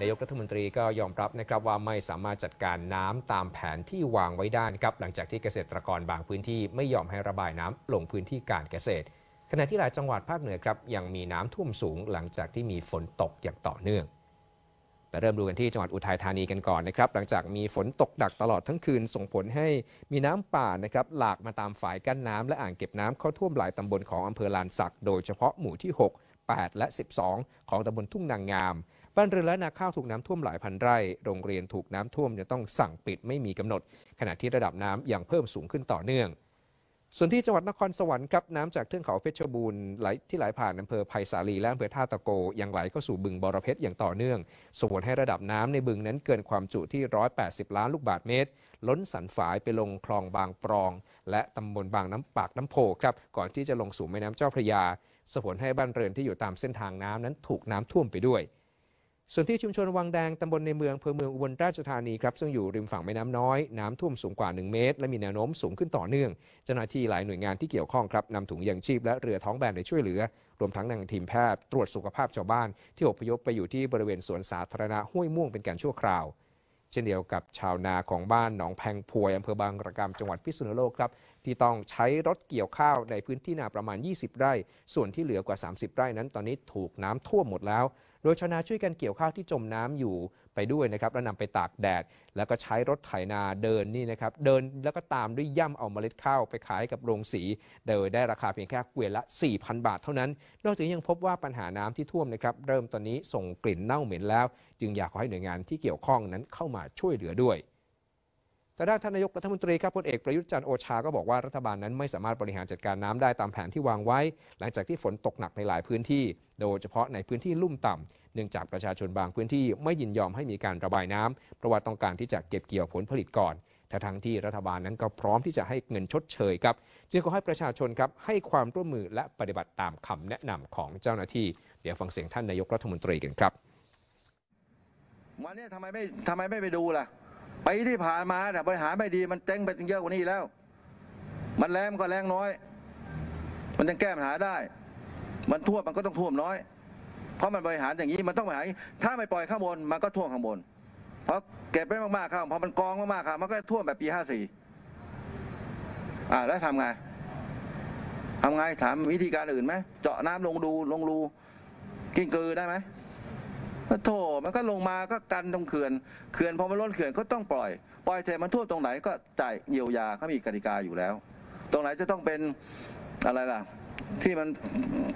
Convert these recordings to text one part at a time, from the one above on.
นายกรัฐมนตรีก็ยอมรับนะครับว่าไม่สามารถจัดการน้ำตามแผนที่วางไว้ได้นะครับหลังจากที่เกษตรกรบางพื้นที่ไม่ยอมให้ระบายน้ำลงพื้นที่การเกษตร ขณะที่หลายจังหวัดภาคเหนือครับยังมีน้ำท่วมสูงหลังจากที่มีฝนตกอย่างต่อเนื่องไปเริ่มดูกันที่จังหวัดอุทัยธานีกันก่อนนะครับ หลังจากมีฝนตกหนักตลอดทั้งคืน ส่งผลให้มีน้ำป่านะครับหลากมาตามฝายกั้นน้ำและอ่างเก็บน้ำเข้าท่วมหลายตำบลของอำเภอลานสัก โดยเฉพาะหมู่ที่ 6 8 และ 12 ของตำบลทุ่งนางงาม บ้านเรือนและนาข้าวถูกน้ำท่วมหลายพันไร่ โรงเรียนถูกน้ำท่วมจะต้องสั่งปิดไม่มีกำหนด ขณะที่ระดับน้ำยังเพิ่มสูงขึ้นต่อเนื่อง ส่วนที่จังหวัดนครสวรรค์ครับน้ำจากเทือกเขาเพชรบูรณ์ไหลที่ไหลผ่านอำเภอไผ่สาลีและอำเภอท่าตะโกยังไหลเข้าสู่บึงบรเพชรอย่างต่อเนื่องส่งผลให้ระดับน้ำในบึงนั้นเกินความจุที่ 180 ล้านลูกบาศก์เมตร ล้นสันฝายไปลงคลองบางปรอง และตำบลบางน้ำปากน้ำโพครับก่อนที่จะลงสู่แม่น้ำเจ้าพระยาส่งผลให้บ้านเรือนที่อยู่ตามเส้นทางน้ำนั้นถูกน้ำท่วมไปด้วย ส่วนที่ชุมชนวังแดงตำบลในเมืองอำเภอเมืองอุบลราชธานีครับซึ่งอยู่ริมฝั่งแม่น้ำน้อย น้ำท่วมสูงกว่า 1 เมตร และมีแนวโน้มสูงขึ้นต่อเนื่อง เจ้าหน้าที่หลายหน่วยงานที่เกี่ยวข้องครับนำถุงยางชีพและเรือท้องแบนไปช่วยเหลือ รวมทั้งนำทีมแพทย์ตรวจสุขภาพชาวบ้าน ที่อพยพไปอยู่ที่บริเวณสวนสาธารณะห้วยม่วงเป็นการชั่วคราว เช่นเดียวกับชาวนาของบ้านหนองแพงพวยอำเภอบางระกำจังหวัดพิษณุโลกครับ ที่ต้องใช้รถเกี่ยวข้าวในพื้นที่นาประมาณ 20 ไร่ ส่วนที่เหลือกว่า 30 ไร่นั้นตอนนี้ถูกน้ำท่วมหมดแล้ว โดยชาวนาช่วยกันเกี่ยวข้าวที่จมน้ำอยู่ไปด้วยนะครับแล้วนำไปตากแดด แล้วก็ใช้รถไถนาเดินนี่นะครับเดินแล้วก็ตามด้วยย่ำเอาเมล็ดข้าวไปขายกับโรงสีโดยได้ราคาเพียงแค่เกวียนละ 4,000 บาทเท่านั้น นอกจากนี้ยังพบว่าปัญหาน้ำที่ท่วมนะครับเริ่มตอนนี้ส่งกลิ่นเน่าเหม็นแล้ว จึงอยากขอให้หน่วยงานที่เกี่ยวข้องนั้นเข้ามาช่วยเหลือด้วย แต่ด้านท่านนายกรัฐมนตรีครับพลเอกประยุทธ์จันโอชาก็บอกว่ารัฐบาลนั้นไม่สามารถบริหารจัดการน้ำได้ตามแผนที่วางไว้ หลังจากที่ฝนตกหนักในหลายพื้นที่ โดยเฉพาะในพื้นที่ลุ่มต่ำเนื่องจากประชาชนบางพื้นที่ไม่ยินยอมให้มีการระบายน้ำเพราะว่าต้องการที่จะเก็บเกี่ยวผลผลิตก่อนแต่ทั้งที่รัฐบาลนั้นก็พร้อมที่จะให้เงินชดเชยครับจึงขอให้ประชาชนครับให้ความร่วมมือและปฏิบัติตามคำแนะนำของเจ้าหน้าที่ เดี๋ยวฟังเสียงท่านนายกรัฐมนตรีกันครับวันนี้ทำไมไม่ทำไมไม่ไปดูล่ะ ปีที่ผ่านมาเนี่ยบริหารไม่ดีมันเจ๊งไปตั้งเยอะกว่านี้แล้ว มันแรงก็แรงน้อย มันยังแก้ปัญหาได้ มันท่วมมันก็ต้องท่วมน้อย เพราะมันบริหารอย่างนี้มันต้องบริหารถ้าไม่ปล่อยข้างบนมันก็ท่วมข้างบน เพราะเก็บไปมากๆครับพอมันกองมากๆครับมันก็ท่วมแบบปีห้าสี่อ่าแล้วทำไงทำไงถามวิธีการอื่นไหมเจาะน้ำลงดูลงรูกิ้งกือได้ไหม ก็โถมันก็ลงมาก็กันตรงเขื่อนเขื่อนพอมันล้นเขื่อนก็ต้องปล่อย ปล่อยเสร็จมันท่วมตรงไหนก็จ่ายเยียวยาเขามีกติกาอยู่แล้ว ตรงไหนจะต้องเป็นอะไรล่ะ ที่มัน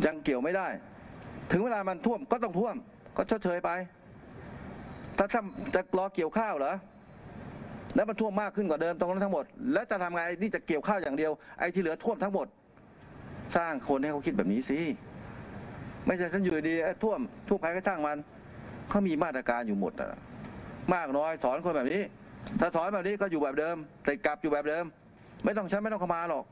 ยังเกี่ยวไม่ได้ ถึงเวลามันท่วมก็ต้องท่วม ก็ชดเชยไป ถ้าถ้าจะรอเกี่ยวข้าวเหรอแล้วมันท่วมมากขึ้นกว่าเดิมตรงนั้นทั้งหมด แล้วจะทำไงนี่จะเกี่ยวข้าวอย่างเดียวไอ้ที่เหลือท่วมทั้งหมด สร้างคนให้เขาคิดแบบนี้สิไม่ใช่ฉันอยู่ดีท่วมท่วมใครก็ช่างมัน เขามีมาตรการอยู่หมดอะมากน้อยสอนคนแบบนี้ ถ้าสอนแบบนี้ก็อยู่แบบเดิมติดกลับอยู่แบบเดิม ไม่ต้องฉันไม่ต้องเข้ามาหรอก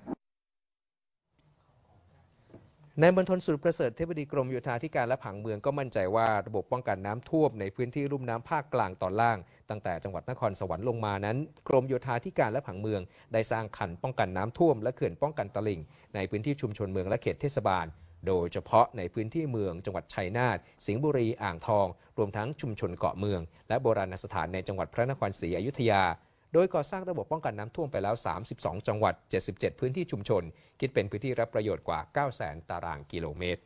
นายบรรทนสุรประเสริฐเทพดีกรมโยธาธิการและผังเมืองก็มั่นใจว่าระบบป้องกันน้ำท่วมในพื้นที่ลุ่มน้ำภาคกลางตอนล่าง ตั้งแต่จังหวัดนครสวรรค์ลงมานั้น กรมโยธาธิการและผังเมือง ได้สร้างขันป้องกันน้ำท่วม และเขื่อนป้องกันตลิ่ง ในพื้นที่ชุมชนเมืองและเขตเทศบาล โดยเฉพาะในพื้นที่เมืองจังหวัดชัยนาท สิงห์บุรี อ่างทอง รวมทั้งชุมชนเกาะเมือง และโบราณสถานในจังหวัดพระนครศรีอยุธยา โดยก่อสร้างระบบป้องกันน้ำท่วมไปแล้ว 32 จังหวัด 77 พื้นที่ชุมชน คิดเป็นพื้นที่รับประโยชน์กว่า 900,000 ตารางกิโลเมตร